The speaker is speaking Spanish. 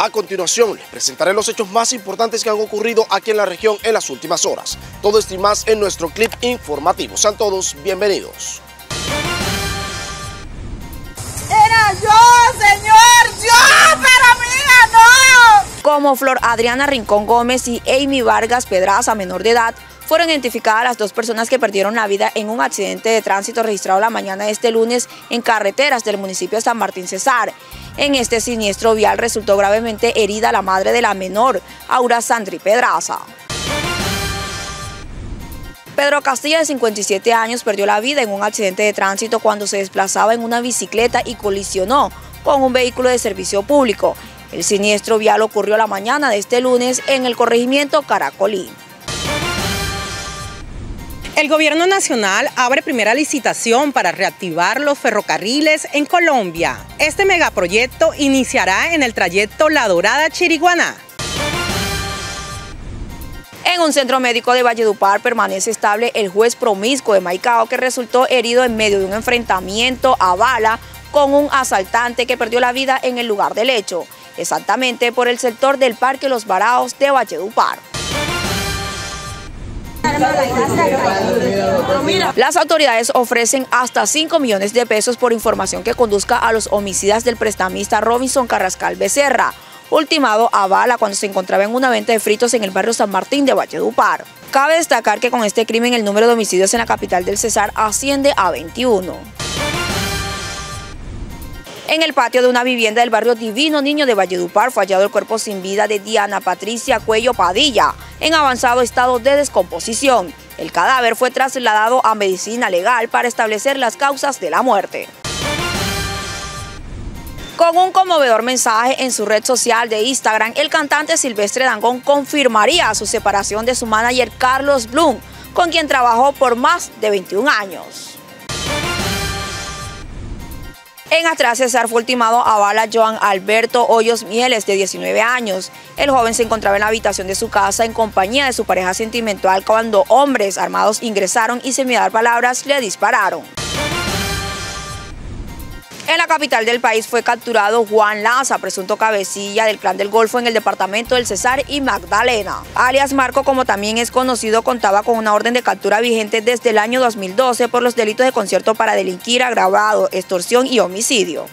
A continuación, les presentaré los hechos más importantes que han ocurrido aquí en la región en las últimas horas. Todo esto y más en nuestro clip informativo. Sean todos bienvenidos. Era yo, señor, yo, pero mira, no. Como Flor Adriana Rincón Gómez y Amy Vargas Pedraza, menor de edad, fueron identificadas las dos personas que perdieron la vida en un accidente de tránsito registrado la mañana de este lunes en carreteras del municipio de San Martín Cesar. En este siniestro vial resultó gravemente herida la madre de la menor, Aura Sandri Pedraza. Pedro Castilla, de 57 años, perdió la vida en un accidente de tránsito cuando se desplazaba en una bicicleta y colisionó con un vehículo de servicio público. El siniestro vial ocurrió la mañana de este lunes en el corregimiento Caracolí. El gobierno nacional abre primera licitación para reactivar los ferrocarriles en Colombia. Este megaproyecto iniciará en el trayecto La Dorada-Chiriguaná. En un centro médico de Valledupar permanece estable el juez promiscuo de Maicao que resultó herido en medio de un enfrentamiento a bala con un asaltante que perdió la vida en el lugar del hecho, exactamente por el sector del Parque Los Varaos de Valledupar. Las autoridades ofrecen hasta 5 millones de pesos por información que conduzca a los homicidas del prestamista Robinson Carrascal Becerra, ultimado a bala cuando se encontraba en una venta de fritos en el barrio San Martín de Valledupar. Cabe destacar que con este crimen el número de homicidios en la capital del Cesar asciende a 21. En el patio de una vivienda del barrio Divino Niño de Valledupar fue hallado el cuerpo sin vida de Diana Patricia Cuello Padilla, en avanzado estado de descomposición. El cadáver fue trasladado a medicina legal para establecer las causas de la muerte. Con un conmovedor mensaje en su red social de Instagram, el cantante Silvestre Dangón confirmaría su separación de su manager Carlos Bloom, con quien trabajó por más de 21 años. En Atrás Cesar fue ultimado a bala Joan Alberto Hoyos Mieles, de 19 años. El joven se encontraba en la habitación de su casa en compañía de su pareja sentimental cuando hombres armados ingresaron y sin dar palabras le dispararon. En la capital del país fue capturado Juan Laza, presunto cabecilla del clan del Golfo en el departamento del Cesar y Magdalena. Alias Marco, como también es conocido, contaba con una orden de captura vigente desde el año 2012 por los delitos de concierto para delinquir, agravado, extorsión y homicidio.